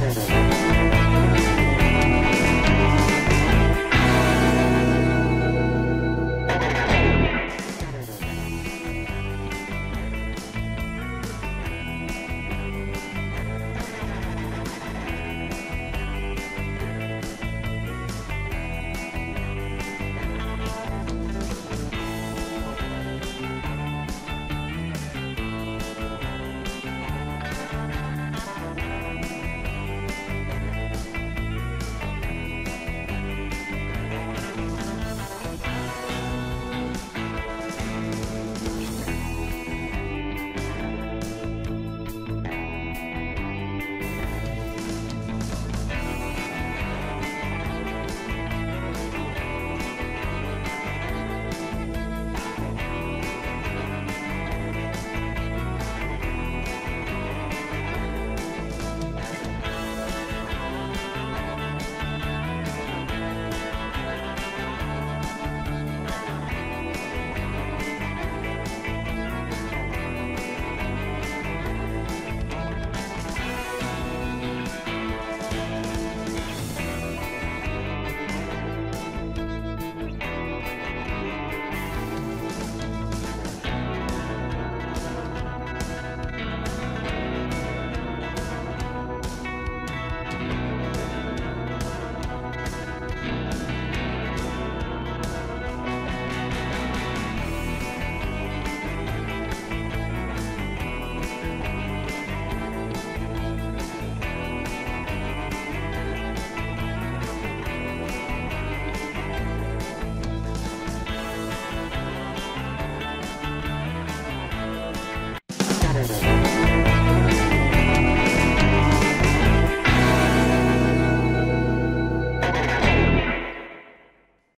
Bye.